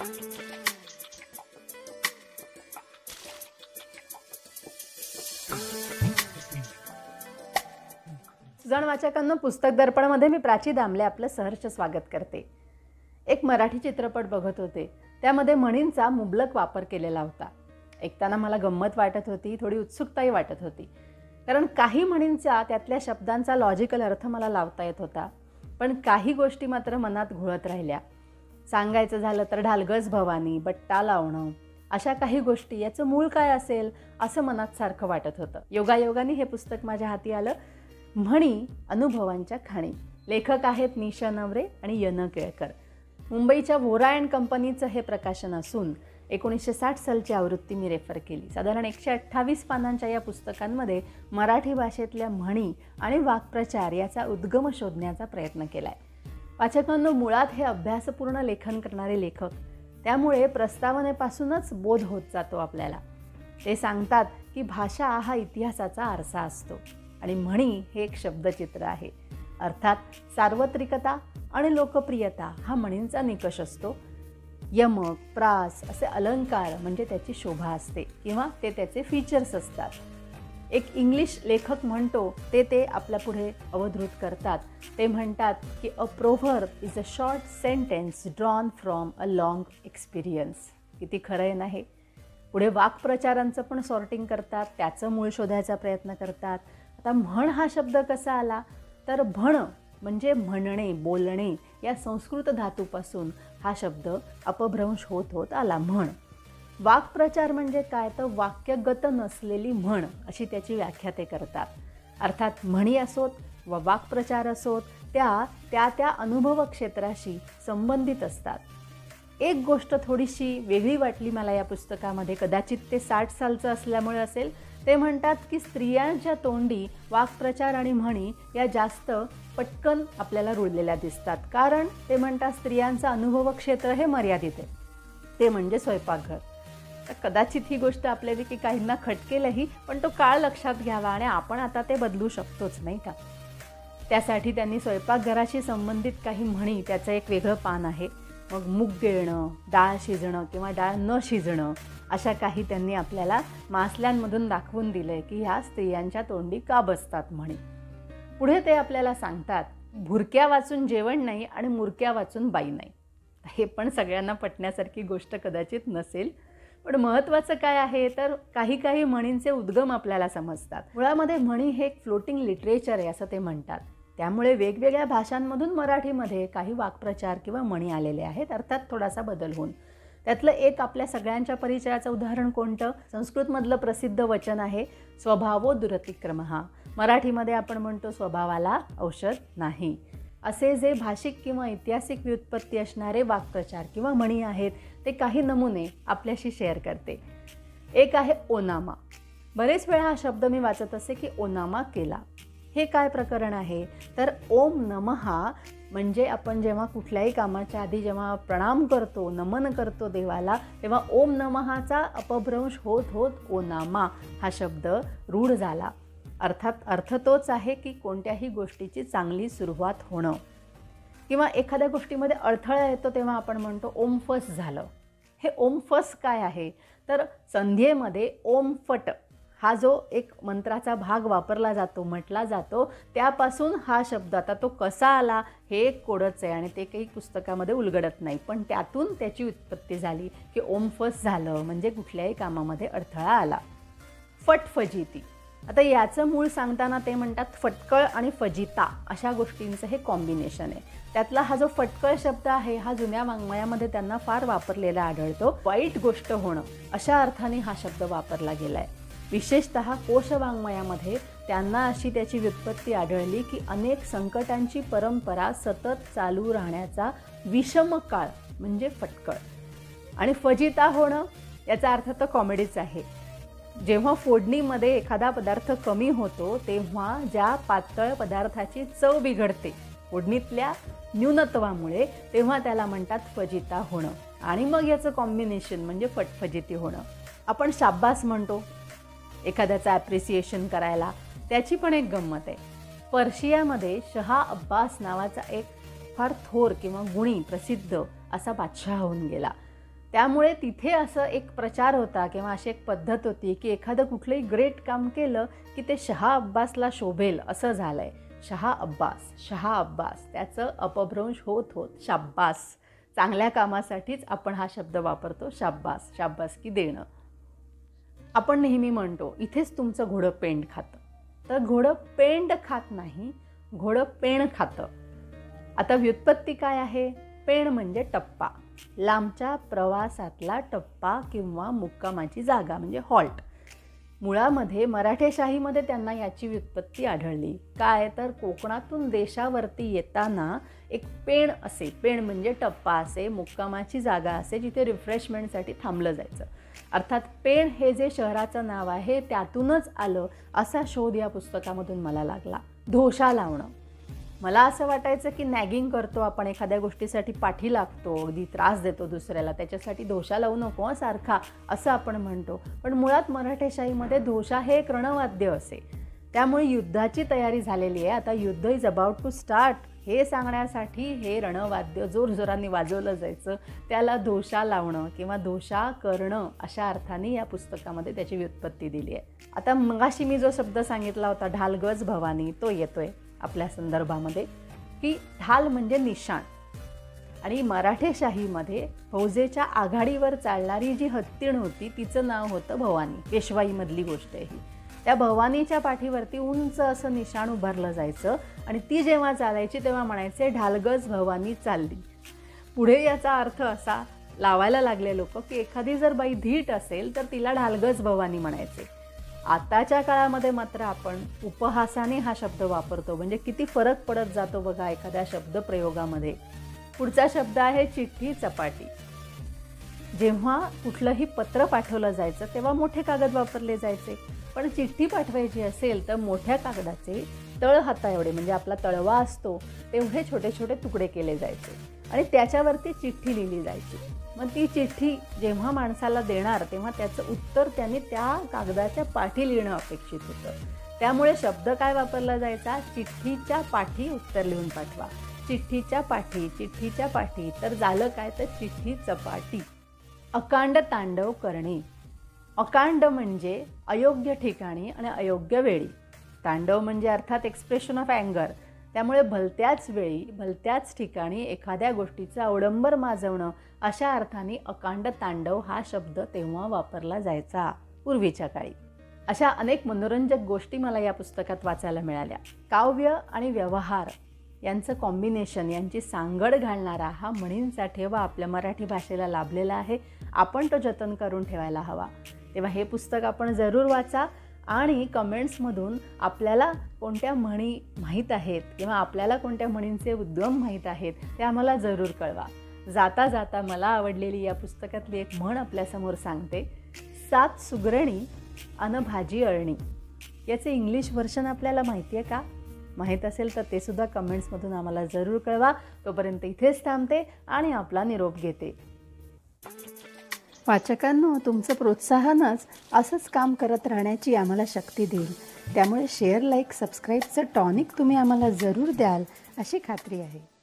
जण वाचकांना पुस्तक दर्पणामध्ये मी प्राची दामले आपलं सहर्ष स्वागत करते. एक मराठी चित्रपट बघत होते. त्यामध्ये म्हणींचा मुबलक वापर केलेला होता. ऐकताना मला गंमत वाटत होती थोडी उत्सुकताही वाटत होती. कारण काही म्हणींचा त्यातल्या शब्दांचा लॉजिकल अर्थ मला लावता येत होता. पण काही गोष्टी मात्र मनात घुळत राहिल्या. सांगायचं झालं तर ढालगज भवानी बट्टा लावणं अशा काही गोष्टी याचं मूळ काय असेल असं मनात सारखं वाटत होतं. योगायोगाने हे पुस्तक माझ्या हाती आलं. म्हणी अनुभवांच्या खाणी. लेखक आहेत निशा नवरे आणि यन केळकर. मुंबईच्या वोरा अँड कंपनीचं हे प्रकाशन असून एकोणीसशे साठ सालची आवृत्ती मी रेफर केली. साधारण एकशे अठ्ठावीस पानांच्या या पुस्तकांमध्ये मराठी भाषेतल्या म्हणी आणि वाक्प्रचार याचा उद्गम शोधण्याचा प्रयत्न केला आहे वाचकांनो मुळात हे अभ्यासपूर्ण लेखन करणारे लेखक. त्यामुळे प्रस्तावनेपासूनच बोध होत जातो आपल्याला. ते सांगतात की भाषा हा इतिहासाचा आरसा असतो आणि म्हणी हे एक शब्दचित्र आहे. अर्थात सार्वत्रिकता आणि लोकप्रियता हा म्हणींचा निकष असतो. यमक प्रास असे अलंकार म्हणजे त्याची शोभा असते किंवा ते त्याचे फीचर्स असतात. एक इंग्लिश लेखक म्हणतो ते ते आपल्या पुढे अवधृत करतात. ते म्हणतात की a proverb is a short sentence drawn from a long experience किती खरं आहे नाही पुढे वाक्प्रचारांचं पण सॉर्टिंग करतात त्याचं मूळ शोधायचा प्रयत्न करतात. आता म्हण हा शब्द कसा आला? तर भण म्हणजे म्हणणे बोलणे या संस्कृत धातूपासून हा शब्द अपभ्रंश होत होत आला म्हण. वाक्प्रचार म्हणजे काय? तर वाक्यगत नसलेली म्हण अशी त्याची व्याख्या ते करतात. अर्थात म्हणी असोत व वाक्प्रचार असोत त्या त्या त्या अनुभव क्षेत्राशी संबंधित असतात. एक गोष्ट थोडीशी वेगळी वाटली मला या पुस्तकामध्ये. कदाचित ते साठ सालचं असल्यामुळे असेल. ते म्हणतात की स्त्रियांच्या तोंडी वाक्प्रचार आणि म्हणी या जास्त पटकन आपल्याला रुळलेल्या दिसतात. कारण ते म्हणतात स्त्रियांचं अनुभव क्षेत्र हे मर्यादित आहे. ते म्हणजे स्वयंपाकघर. तर कदाचित ही गोष्ट आपल्यापैकी काहींना खटकेलही पण तो काळ लक्षात घ्यावा आणि आपण आता ते बदलू शकतोच नाही का? त्यासाठी त्यांनी स्वयंपाकघराशी संबंधित काही म्हणी त्याचं एक वेगळं पान आहे. मग मूग गिळणं डाळ शिजणं किंवा डाळ न शिजणं अशा काही त्यांनी आपल्याला मासल्यांमधून दाखवून दिलं आहे की ह्या स्त्रियांच्या तोंडी का बसतात म्हणे. पुढे ते आपल्याला सांगतात भुरक्या वाचून जेवण नाही आणि मुरक्या वाचून बाई नाही. हे पण सगळ्यांना पटण्यासारखी गोष्ट कदाचित नसेल पण महत्त्वाचं काय आहे तर काही काही म्हणींचे उद्गम आपल्याला समजतात. मुळामध्ये म्हणी हे एक फ्लोटिंग लिटरेचर आहे असं ते म्हणतात. त्यामुळे वेगवेगळ्या भाषांमधून मराठीमध्ये काही वाक्प्रचार किंवा म्हणी आलेले आहेत. अर्थात थोडासा बदल होऊन. त्यातलं एक आपल्या सगळ्यांच्या परिचयाचं उदाहरण कोणतं? संस्कृतमधलं प्रसिद्ध वचन आहे स्वभावो दुरतिक्रम. हा मराठीमध्ये आपण म्हणतो स्वभावाला औषध नाही. असे जे भाषिक किंवा ऐतिहासिक व्युत्पत्ती असणारे वाक्प्रचार किंवा म्हणी आहेत ते काही नमुने आपल्याशी शेअर करते. एक आहे ओनामा. बरेच वेळा हा शब्द मी वाचत असे की ओनामा केला. हे काय प्रकरण आहे? तर ओम नमहा म्हणजे आपण जेव्हा कुठल्याही कामाच्या आधी जेव्हा प्रणाम करतो नमन करतो देवाला तेव्हा ओम नमहाचा अपभ्रंश होत होत ओनामा हा शब्द रूढ झाला. अर्थात अर्थ तोच आहे की कोणत्याही गोष्टीची चांगली सुरुवात होणं. किंवा एखाद्या गोष्टीमध्ये अडथळा येतो तेव्हा आपण म्हणतो ओमफस झालं. हे ओमफस काय आहे? तर संध्येमध्ये ओमफट हा जो एक मंत्राचा भाग वापरला जातो म्हटला जातो त्यापासून हा शब्द आता तो कसा आला हे एक कोडच आहे आणि ते काही पुस्तकामध्ये उलगडत नाही. पण त्यातून त्याची उत्पत्ती झाली की ओमफस झालं म्हणजे कुठल्याही कामामध्ये अडथळा आला. फटफजिती. आता याचं मूळ सांगताना ते म्हणतात फटकळ आणि फजिता अशा गोष्टींचं हे कॉम्बिनेशन आहे. त्यातला हा जो फटकळ शब्द आहे हा जुन्या वाङ्मयामध्ये त्यांना फार वापरलेला आढळतो. वाईट गोष्ट होणं अशा अर्थाने हा शब्द वापरला गेला आहे विशेषत कोशवाङ्मयामध्ये त्यांना अशी त्याची व्युत्पत्ती आढळली की अनेक संकटांची परंपरा सतत चालू राहण्याचा विषम काळ म्हणजे फटकळ. आणि फजिता होणं याचा अर्थ तर कॉमेडीच आहे. जेव्हा फोडणीमध्ये एखादा पदार्थ कमी होतो तेव्हा ज्या पातळ पदार्थाची चव बिघडते फोडणीतल्या न्यूनत्वामुळे तेव्हा त्याला म्हणतात फजिता होणं. आणि मग याचं कॉम्बिनेशन म्हणजे फटफजिती होणं. आपण शाब्बास म्हणतो एखाद्याचं ॲप्रिसिएशन करायला. त्याची पण एक गंमत आहे. पर्शियामध्ये शहा अब्बास नावाचा एक फार थोर किंवा गुणी प्रसिद्ध असा बादशाह होऊन गेला. त्यामुळे तिथे असं एक प्रचार होता किंवा अशी एक पद्धत होती की एखादं कुठलंही ग्रेट काम केलं की ते शहा अब्बासला शोभेल असं झालं आहे शहा अब्बास शहा अब्बास त्याचं अपभ्रंश होत होत शाब्बास. चांगल्या कामासाठीच आपण हा शब्द वापरतो शाब्बास शाब्बास की देणं. आपण नेहमी म्हणतो इथेच तुमचं घोडं पेंड खातं. तर घोडं पेंड खात नाही घोडं पेण खातं. आता व्युत्पत्ती काय आहे? पेण म्हणजे टप्पा. लांबच्या प्रवासातला टप्पा किंवा मुक्कामाची जागा म्हणजे हॉल्ट. मुळामध्ये मराठेशाहीमध्ये त्यांना याची व्युत्पत्ती आढळली. काय? तर कोकणातून देशावरती येताना एक पेण असे पेण म्हणजे टप्पा असे मुक्कामाची जागा असे जिथे रिफ्रेशमेंटसाठी थांबलं जायचं. अर्थात पेण हे जे शहराचं नाव आहे त्यातूनच आलं असा शोध या पुस्तकामधून मला लागला. धोशा लावणं. मला असं वाटायचं की नॅगिंग करतो आपण एखाद्या गोष्टीसाठी पाठी लागतो अगदी त्रास देतो दुसऱ्याला त्याच्यासाठी दोषा लावू नको सारखा असं आपण म्हणतो. पण मुळात मराठेशाहीमध्ये दोषा हे एक रणवाद्य असे. त्यामुळे युद्धाची तयारी झालेली आहे. आता युद्ध इज अबाउट टू स्टार्ट हे सांगण्यासाठी हे रणवाद्य जोरजोरांनी वाजवलं जायचं. त्याला दोषा लावणं किंवा दोषा करणं अशा अर्थाने या पुस्तकामध्ये त्याची व्युत्पत्ती दिली आहे. आता मगाशी मी जो शब्द सांगितला होता ढालगज भवानी तो येतोय. आपल्या संदर्भामध्ये की ढाल म्हणजे निशाण. आणि मराठेशाहीमध्ये फौजेच्या आघाडीवर चालणारी जी हत्तीण होती तिचं नाव होतं भवानी. पेशवाईमधली गोष्ट आहे ही. त्या भवानीच्या पाठीवरती उंच असं निशाण उभारलं जायचं आणि ती जेव्हा चालायची तेव्हा म्हणायचे ढालगज भवानी चालली. पुढे याचा अर्थ असा लावायला लागले लोक की एखादी जर बाई धीट असेल तर तिला ढालगज भवानी म्हणायचे. आताच्या काळामध्ये मात्र आपण उपहासाने हा शब्द वापरतो. म्हणजे किती फरक पडत जातो बघा एखाद्या शब्दप्रयोगामध्ये पुढचा शब्द आहे चिठ्ठी चपाटी. जेव्हा कुठलंही पत्र पाठवलं जायचं तेव्हा मोठे कागद वापरले जायचे. पण चिठ्ठी पाठवायची असेल तर मोठ्या कागदाचे तळ हाता एवढे म्हणजे आपला तळवा असतो तेवढे छोटे छोटे तुकडे केले जायचे. आणि त्याच्यावरती चिठ्ठी लिहिली जायची. मग ती चिठ्ठी जेव्हा माणसाला देणार तेव्हा त्याचं उत्तर त्यांनी त्या कागदाच्या पाठी लिहिणं अपेक्षित होतं. त्यामुळे शब्द काय वापरला जायचा? चिठ्ठीच्या पाठी उत्तर लिहून पाठवा. चिठ्ठीच्या पाठी चिठ्ठीच्या पाठी. तर झालं काय? तर चिठ्ठी चपाटी. अकांड तांडव करणे. अकांड म्हणजे अयोग्य ठिकाणी आणि अयोग्य वेळी. तांडव म्हणजे अर्थात एक्सप्रेशन ऑफ अँगर त्यामुळे भलत्याच वेळी भलत्याच ठिकाणी एखाद्या गोष्टीचं अवडंबर माजवणं अशा अर्थाने अकांड तांडव हा शब्द तेव्हा वापरला जायचा पूर्वीच्या काळी. अशा अनेक मनोरंजक गोष्टी मला या पुस्तकात वाचायला मिळाल्या. काव्य आणि व्यवहार यांचं कॉम्बिनेशन यांची सांगड घालणारा हा म्हणींचा ठेवा आपल्या मराठी भाषेला लाभलेला आहे. आपण तो जतन करून ठेवायला हवा. तेव्हा हे पुस्तक आपण जरूर वाचा. आणि कमेंट्समधून आपल्याला कोणत्या म्हणी माहीत आहेत किंवा आपल्याला कोणत्या म्हणींचे उद्गम माहीत आहेत ते आम्हाला जरूर कळवा. जाता जाता मला आवडलेली या पुस्तकातली एक म्हण आपल्यासमोर सांगते. सात सुगरणी अन भाजी अळणी. याचे इंग्लिश व्हर्शन आपल्याला माहिती आहे का? माहीत असेल तर ते सुद्धा कमेंट्समधून आम्हाला जरूर कळवा. तोपर्यंत इथेच थांबते आणि आपला निरोप घेते. वाचकांनो तुमचं प्रोत्साहनच असंच काम करत राहण्याची आम्हाला शक्ती देईल. त्यामुळे शेअर लाईक सबस्क्राईबचं टॉनिक तुम्ही आम्हाला जरूर द्याल अशी खात्री आहे.